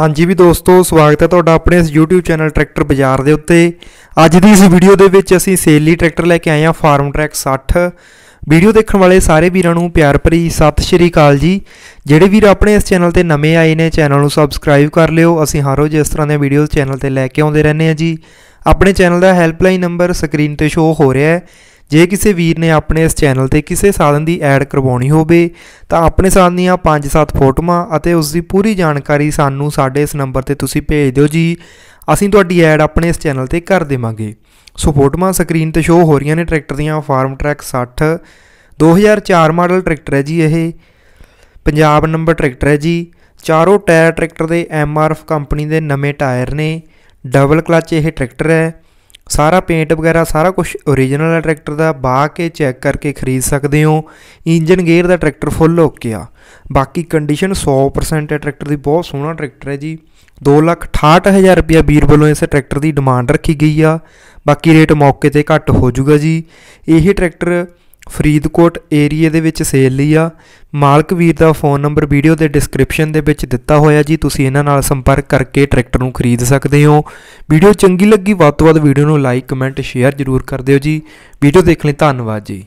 ਹਾਂਜੀ ਵੀ ਦੋਸਤੋ, ਸਵਾਗਤ ਹੈ ਤੁਹਾਡਾ ਆਪਣੇ ਇਸ YouTube ਚੈਨਲ ਟਰੈਕਟਰ ਬਾਜ਼ਾਰ ਦੇ ਉੱਤੇ। ਅੱਜ ਦੀ ਇਸ ਵੀਡੀਓ ਦੇ ਵਿੱਚ ਅਸੀਂ ਸੇਲੀ ਟਰੈਕਟਰ ਲੈ ਕੇ ਆਏ ਹਾਂ, ਫਾਰਮ ਟਰੈਕ 60 ਵੀਡੀਓ ਦੇਖਣ ਵਾਲੇ ਸਾਰੇ ਵੀਰਾਂ ਨੂੰ ਪਿਆਰ ਭਰੀ ਸਤਿ ਸ਼੍ਰੀ ਅਕਾਲ ਜੀ। ਜਿਹੜੇ ਵੀਰ ਆਪਣੇ ਇਸ ਚੈਨਲ ਤੇ ਨਵੇਂ ਆਏ ਨੇ, ਚੈਨਲ ਨੂੰ ਸਬਸਕ੍ਰਾਈਬ ਕਰ ਲਿਓ। ਅਸੀਂ ਹਰ ਰੋਜ਼ ਇਸ ਤਰ੍ਹਾਂ ਦੀਆਂ ਵੀਡੀਓਜ਼ ਚੈਨਲ ਤੇ ਲੈ ਕੇ ਆਉਂਦੇ ਰਹਿੰਦੇ ਹਾਂ ਜੀ। ਆਪਣੇ ਚੈਨਲ ਦਾ ਹੈਲਪਲਾਈਨ ਨੰਬਰ ਸਕਰੀਨ ਤੇ ਸ਼ੋ ਹੋ ਰਿਹਾ ਹੈ। ਜੇ ਕਿਸੇ ਵੀਰ ਨੇ ਆਪਣੇ ਇਸ ਚੈਨਲ ਤੇ ਕਿਸੇ ਸਾਧਨ ਦੀ ਐਡ ਕਰਵਾਉਣੀ ਹੋਵੇ, ਤਾਂ ਆਪਣੇ ਸਾਧਨ ਦੀਆਂ 5-7 ਫੋਟੋਆਂ ਅਤੇ ਉਸ ਦੀ ਪੂਰੀ ਜਾਣਕਾਰੀ ਸਾਨੂੰ ਸਾਡੇ ਇਸ ਨੰਬਰ ਤੇ ਤੁਸੀਂ ਭੇਜ ਦਿਓ ਜੀ। ਅਸੀਂ ਤੁਹਾਡੀ ਐਡ ਆਪਣੇ ਇਸ ਚੈਨਲ ਤੇ ਕਰ ਦੇਵਾਂਗੇ। ਸੋ ਫੋਟੋਆਂ ਸਕਰੀਨ ਤੇ ਸ਼ੋ ਹੋ ਰਹੀਆਂ ਨੇ ਟਰੈਕਟਰ ਦੀਆਂ ਫਾਰਮ ਟਰੈਕ 60 2004 ਮਾਡਲ ਟਰੈਕਟਰ ਹੈ ਜੀ ਇਹ। ਪੰਜਾਬ ਨੰਬਰ ਟਰੈਕਟਰ ਹੈ ਜੀ। ਚਾਰੋਂ ਟਾਇਰ ਟਰੈਕਟਰ ਦੇ ਐਮਆਰਐਫ ਕੰਪਨੀ ਦੇ ਨਵੇਂ ਟਾਇਰ ਨੇ। ਡਬਲ ਕਲਚ ਇਹ ਟਰੈਕਟਰ ਹੈ। ਸਾਰਾ ਪੇਂਟ ਵਗੈਰਾ, ਸਾਰਾ ਕੁਝ ਓਰੀਜਨਲ ਹੈ ਟਰੈਕਟਰ ਦਾ ਬਾ ਕੇ ਚੈੱਕ ਕਰਕੇ ਖਰੀਦ ਸਕਦੇ ਹੋ। ਇੰਜਨ ਗੇਅਰ ਦਾ ਟਰੈਕਟਰ ਫੁੱਲ ਓਕੇ ਆ। ਬਾਕੀ ਕੰਡੀਸ਼ਨ 100% ਹੈ ਟਰੈਕਟਰ ਦੀ, ਬਹੁਤ ਸੋਹਣਾ ਟਰੈਕਟਰ ਹੈ ਜੀ। 268000 ਰੁਪਿਆ ਵੀਰ ਵੱਲੋਂ ਇਸ ਟਰੈਕਟਰ ਦੀ ਡਿਮਾਂਡ ਰੱਖੀ ਗਈ ਆ। ਬਾਕੀ ਰੇਟ ਮੌਕੇ ਤੇ ਘੱਟ ਹੋ ਜਾਊਗਾ ਜੀ। ਇਹ ਟਰੈਕਟਰ ਫਰੀਦਕੋਟ ਏਰੀਏ ਦੇ ਵਿੱਚ ਸੇਲ ਲਈ ਆ। ਮਾਲਕ ਵੀਰ ਦਾ ਫੋਨ ਨੰਬਰ ਵੀਡੀਓ ਦੇ ਡਿਸਕ੍ਰਿਪਸ਼ਨ ਦੇ ਵਿੱਚ ਦਿੱਤਾ ਹੋਇਆ ਜੀ। ਤੁਸੀਂ ਇਹਨਾਂ ਨਾਲ ਸੰਪਰਕ ਕਰਕੇ ਟਰੈਕਟਰ ਨੂੰ ਖਰੀਦ ਸਕਦੇ ਹੋ। ਵੀਡੀਓ ਚੰਗੀ ਲੱਗੀ, ਵੱਧ ਤੋਂ ਵੱਧ ਵੀਡੀਓ ਨੂੰ ਲਾਈਕ ਕਮੈਂਟ ਸ਼ੇਅਰ ਜ਼ਰੂਰ ਕਰ ਦਿਓ ਜੀ। ਵੀਡੀਓ ਦੇਖਣ ਲਈ, ਧੰਨਵਾਦ ਜੀ।